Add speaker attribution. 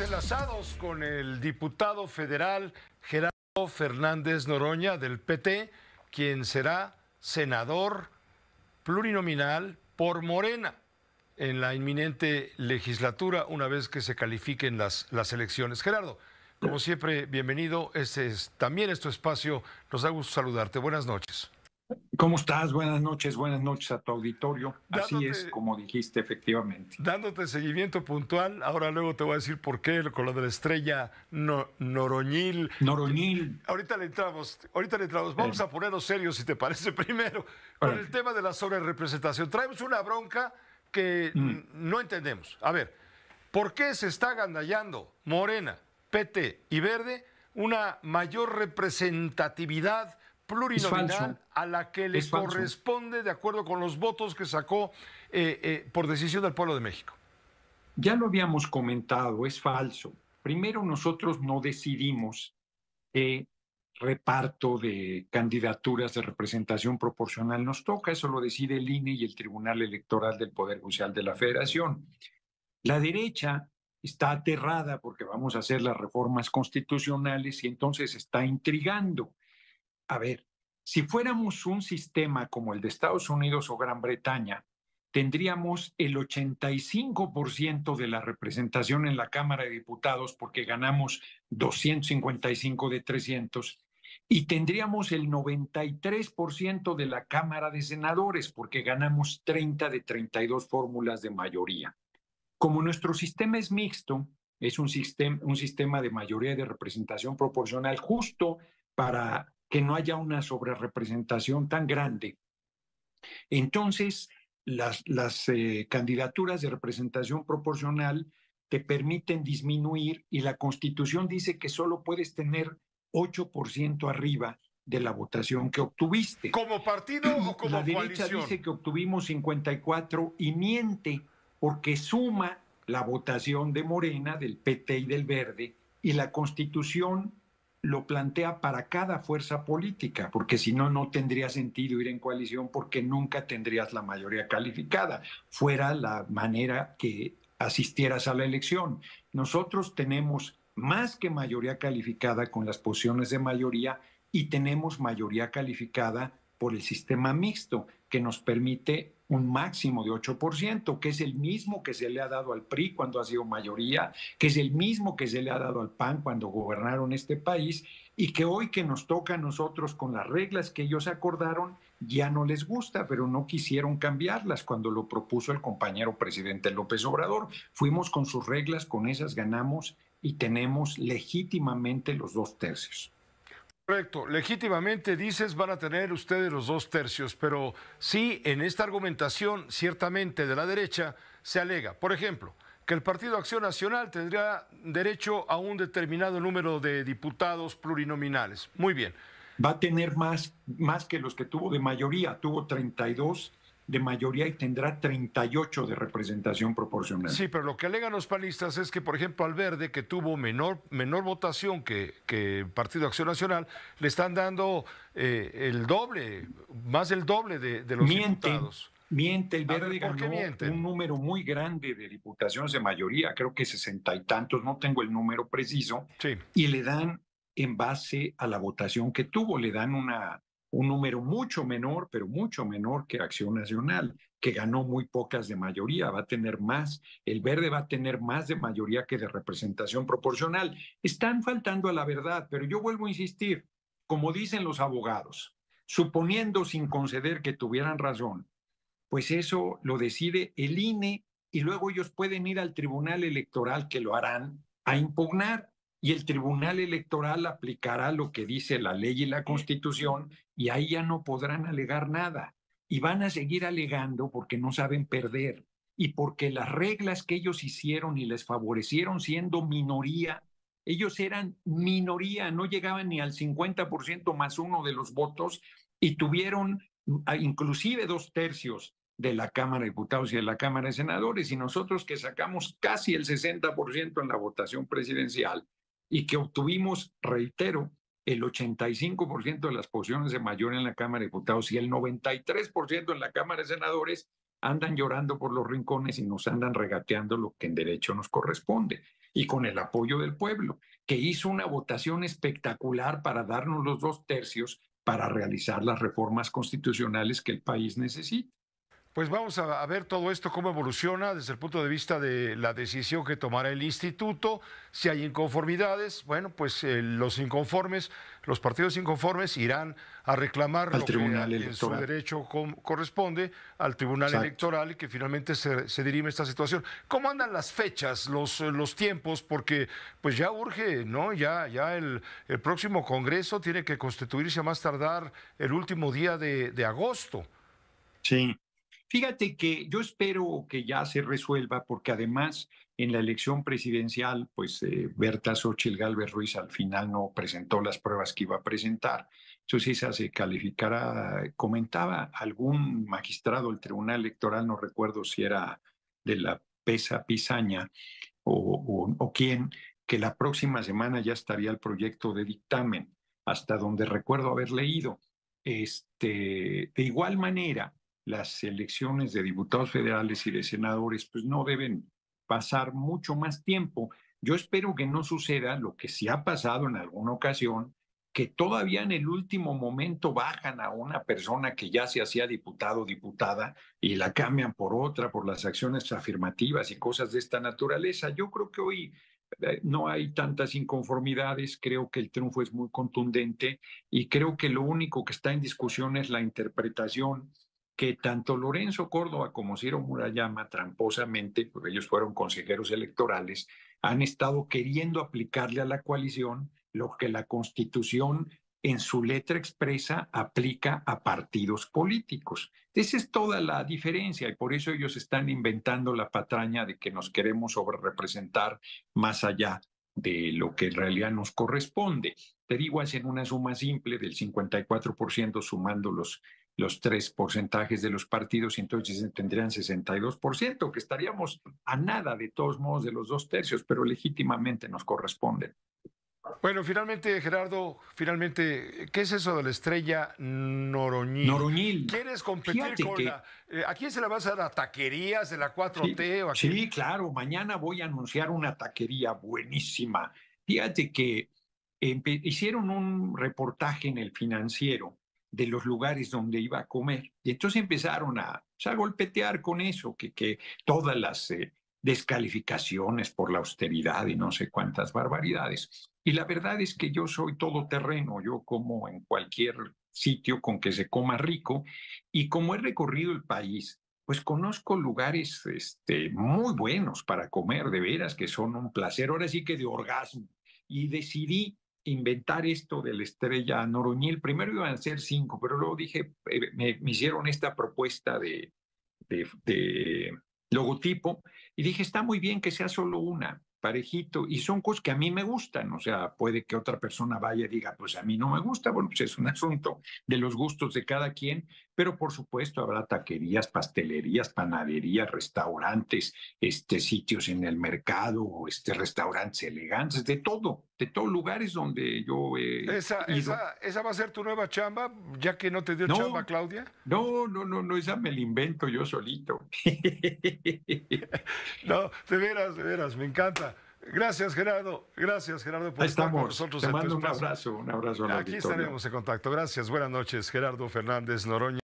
Speaker 1: Enlazados con el diputado federal Gerardo Fernández Noroña del PT, quien será senador plurinominal por Morena en la inminente legislatura una vez que se califiquen las, las elecciones. Gerardo, como siempre, bienvenido. Este es, también es espacio. Nos da gusto saludarte. Buenas noches.
Speaker 2: ¿Cómo estás? Buenas noches, buenas noches a tu auditorio. Así es, como dijiste, efectivamente.
Speaker 1: Dándote seguimiento puntual, ahora luego te voy a decir por qué, con lo de la estrella Noroñil.
Speaker 2: Noroñil.
Speaker 1: Ahorita le entramos, ahorita le entramos. Vamos a ponernos serios, si te parece, primero, con el tema de la sobrerepresentación. Traemos una bronca que mm. no entendemos. A ver, ¿por qué se está agandallando Morena, PT y Verde una mayor representatividad plurinominal a la que le corresponde de acuerdo con los votos que sacó eh, eh, por decisión del pueblo de México.
Speaker 2: Ya lo habíamos comentado, es falso. Primero nosotros no decidimos qué reparto de candidaturas de representación proporcional nos toca, eso lo decide el INE y el Tribunal Electoral del Poder Judicial de la Federación. La derecha está aterrada porque vamos a hacer las reformas constitucionales y entonces está intrigando a ver, si fuéramos un sistema como el de Estados Unidos o Gran Bretaña, tendríamos el 85% de la representación en la Cámara de Diputados porque ganamos 255 de 300 y tendríamos el 93% de la Cámara de Senadores porque ganamos 30 de 32 fórmulas de mayoría. Como nuestro sistema es mixto, es un sistema, un sistema de mayoría de representación proporcional justo para que no haya una sobrerepresentación tan grande. Entonces, las, las eh, candidaturas de representación proporcional te permiten disminuir y la Constitución dice que solo puedes tener 8% arriba de la votación que obtuviste.
Speaker 1: ¿Como partido o como
Speaker 2: La derecha dice que obtuvimos 54 y miente porque suma la votación de Morena, del PT y del Verde, y la Constitución lo plantea para cada fuerza política, porque si no, no tendría sentido ir en coalición porque nunca tendrías la mayoría calificada, fuera la manera que asistieras a la elección. Nosotros tenemos más que mayoría calificada con las posiciones de mayoría y tenemos mayoría calificada por el sistema mixto, que nos permite un máximo de 8%, que es el mismo que se le ha dado al PRI cuando ha sido mayoría, que es el mismo que se le ha dado al PAN cuando gobernaron este país y que hoy que nos toca a nosotros con las reglas que ellos acordaron, ya no les gusta, pero no quisieron cambiarlas cuando lo propuso el compañero presidente López Obrador. Fuimos con sus reglas, con esas ganamos y tenemos legítimamente los dos tercios.
Speaker 1: Correcto, legítimamente dices van a tener ustedes los dos tercios, pero sí en esta argumentación ciertamente de la derecha se alega, por ejemplo, que el Partido Acción Nacional tendría derecho a un determinado número de diputados plurinominales. Muy bien.
Speaker 2: Va a tener más, más que los que tuvo de mayoría, tuvo 32 de mayoría y tendrá 38 de representación proporcional.
Speaker 1: Sí, pero lo que alegan los panistas es que, por ejemplo, al Verde, que tuvo menor, menor votación que, que Partido Acción Nacional, le están dando eh, el doble, más del doble de, los diputados.
Speaker 2: Miente, el Verde ganó un número muy grande de diputaciones de mayoría, creo que sesenta y tantos, no tengo el número preciso, sí. y le dan en base a la votación que tuvo, le dan una, un número mucho menor, pero mucho menor que Acción Nacional, que ganó muy pocas de mayoría, va a tener más, el verde va a tener más de mayoría que de representación proporcional. Están faltando a la verdad, pero yo vuelvo a insistir, como dicen los abogados, suponiendo sin conceder que tuvieran razón, pues eso lo decide el INE y luego ellos pueden ir al Tribunal Electoral, que lo harán, a impugnar y el Tribunal Electoral aplicará lo que dice la ley y la Constitución y ahí ya no podrán alegar nada. Y van a seguir alegando porque no saben perder y porque las reglas que ellos hicieron y les favorecieron siendo minoría, ellos eran minoría, no llegaban ni al 50% más uno de los votos y tuvieron inclusive dos tercios de la Cámara de Diputados y de la Cámara de Senadores, y nosotros que sacamos casi el 60% en la votación presidencial, y que obtuvimos, reitero, el 85% de las posiciones de mayor en la Cámara de Diputados y el 93% en la Cámara de Senadores, andan llorando por los rincones y nos andan regateando lo que en derecho nos corresponde. y con el apoyo del pueblo, que hizo una votación espectacular para darnos los dos tercios para realizar las reformas constitucionales que el país necesita.
Speaker 1: Pues vamos a, ver todo esto, cómo evoluciona desde el punto de vista de la decisión que tomará el instituto. Si hay inconformidades, bueno, pues eh, los inconformes, los partidos inconformes irán a reclamar
Speaker 2: al tribunal
Speaker 1: que en su derecho corresponde al tribunal electoral y que finalmente se, dirime esta situación. ¿Cómo andan las fechas, los, los tiempos? Porque pues ya urge, ¿no? Ya, ya el, el próximo Congreso tiene que constituirse a más tardar el último día de, de agosto.
Speaker 2: Sí, Fíjate que yo espero que ya se resuelva porque además en la elección presidencial, pues eh, Berta Xochitl Galvez Ruiz al final no presentó las pruebas que iba a presentar. Entonces esa se calificará, comentaba algún magistrado del Tribunal Electoral, no recuerdo si era de la PESA Pizaña o, o quién, que la próxima semana ya estaría el proyecto de dictamen, hasta donde recuerdo haber leído. Este, de igual manera, las elecciones de diputados federales y de senadores pues no deben pasar mucho más tiempo. Yo espero que no suceda lo que sí ha pasado en alguna ocasión, que todavía en el último momento bajan a una persona que ya se hacía diputado o diputada y la cambian por otra, por las acciones afirmativas y cosas de esta naturaleza. Yo creo que hoy eh, no hay tantas inconformidades, creo que el triunfo es muy contundente y creo que lo único que está en discusión es la interpretación que tanto Lorenzo Córdoba como Ciro Murayama, tramposamente, porque ellos fueron consejeros electorales, han estado queriendo aplicarle a la coalición lo que la Constitución en su letra expresa aplica a partidos políticos. Esa es toda la diferencia y por eso ellos están inventando la patraña de que nos queremos sobrerepresentar más allá de lo que en realidad nos corresponde. Te digo, hacen una suma simple del 54% sumando los los tres porcentajes de los partidos y entonces tendrían 62%, que estaríamos a nada de todos modos de los dos tercios, pero legítimamente nos corresponden.
Speaker 1: Bueno, finalmente, Gerardo, finalmente, ¿qué es eso de la estrella Noroñil?
Speaker 2: Noroñil.
Speaker 1: ¿Quieres competir con la... Eh, ¿A quién se la vas a dar? ¿A taquerías de la 4T?
Speaker 2: Sí, sí, claro, mañana voy a anunciar una taquería buenísima. Fíjate que hicieron un reportaje en el financiero de los lugares donde iba a comer. Y entonces empezaron a, pues, a golpetear con eso, que, que todas las eh, descalificaciones por la austeridad y no sé cuántas barbaridades. Y la verdad es que yo soy todoterreno, yo como en cualquier sitio con que se coma rico y como he recorrido el país, pues conozco lugares este, muy buenos para comer, de veras, que son un placer, ahora sí que de orgasmo. Y decidí inventar esto de la estrella Noroñil. Primero iban a ser cinco, pero luego dije, eh, me, hicieron esta propuesta de, de, logotipo y dije, está muy bien que sea solo una parejito, y son cosas que a mí me gustan, o sea, puede que otra persona vaya y diga, pues a mí no me gusta, bueno, pues es un asunto de los gustos de cada quien, pero por supuesto habrá taquerías, pastelerías, panaderías, restaurantes, este, sitios en el mercado, este, restaurantes elegantes, de todo, de todos lugares donde yo
Speaker 1: esa, esa, va a ser tu nueva chamba, ya que no te dio chamba, Claudia?
Speaker 2: No, no, no, no, esa me la invento yo solito.
Speaker 1: no, de veras, de veras, me encanta. Gracias, Gerardo. Gracias, Gerardo,
Speaker 2: por estar con nosotros. Te mando un abrazo, un abrazo.
Speaker 1: Aquí estaremos en contacto. Gracias, buenas noches, Gerardo Fernández Noroña.